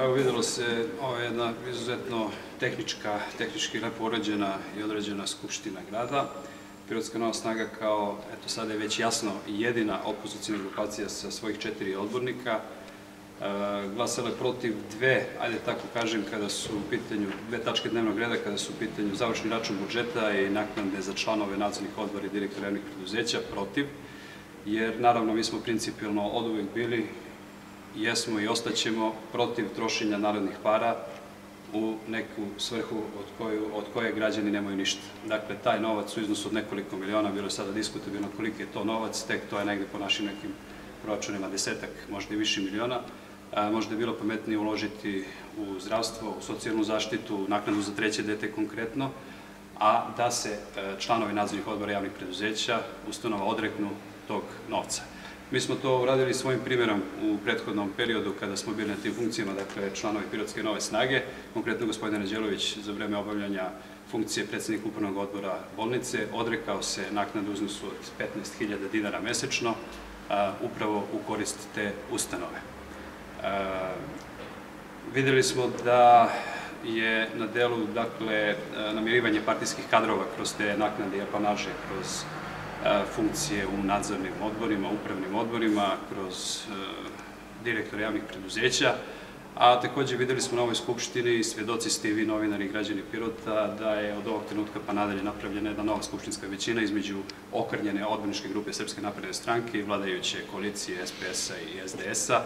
Evo videlo se, ovo je jedna izuzetno tehnička, tehnički lepo urađena i određena skupština grada. Pirotska nova snaga kao, eto sada je već jasno, jedina opozicijna grupacija sa svojih četiri odbornika. E, glasala je protiv dve, ajde tako kažem, kada su u pitanju, dve tačke dnevnog reda, kada su u pitanju završni račun budžeta i naknade za članove nadzornih odbora i direktora javnih preduzeća protiv, jer naravno mi smo principijalno od uvek bili jesmo i ostaćemo protiv trošenja narodnih para u neku svrhu od, od koje građani nemaju ništa. Dakle, taj novac u iznosu od nekoliko miliona, bilo je sada diskutabilno koliki je to novac, tek to je negde po našim nekim proračunima desetak, možda i više miliona, možda je bilo pametnije uložiti u zdravstvo, u socijalnu zaštitu, naknadu za treće dete konkretno, a da se e, članovi nadzornih odbora javnih preduzeća ustanova odreknu tog novca. Mi smo to uradili svojim primjerom u prethodnom periodu kada smo bili na tim funkcijama, dakle članovi Pirotske nove snage, konkretno gospodin Anđelović za vreme obavljanja funkcije predsednika upravnog odbora bolnice, odrekao se naknadu uznosu od 15.000 dinara mesečno, upravo u korist te ustanove. Videli smo da je na delu dakle, namirivanje partijskih kadrova kroz te naknade i apanaže, kroz funkcije u nadzornim odborima, upravnim odborima, kroz direktora javnih preduzeća, a takođe videli smo na ovoj skupštini i svedoci ste i vi novinari i građani Pirota da je od ovog trenutka pa nadalje napravljena jedna nova skupštinska većina između okrnjene odborničke grupe Srpske napredne stranke i vladajuće koalicije SPS-a i SDS-a.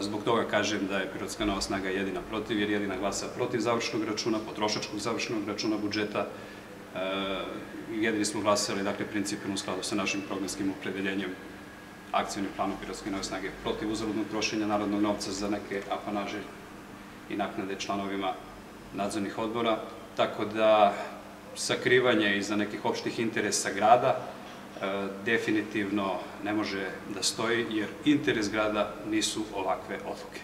Zbog toga kažem da je Pirotska nova snaga jedina protiv, jer jedina glasa protiv završnog računa, potrošačkog završnog računa budžeta, jedini smo glasali, dakle, principima u skladu sa našim programskim opredeljenjem akcijnim planom Pirotske nove snage protiv uzaludnog trošenja narodnog novca za neke apanaže i naknade članovima nadzornih odbora, tako da sakrivanje iza nekih opštih interesa grada e, definitivno ne može da stoji, jer interes grada nisu ovakve odluke.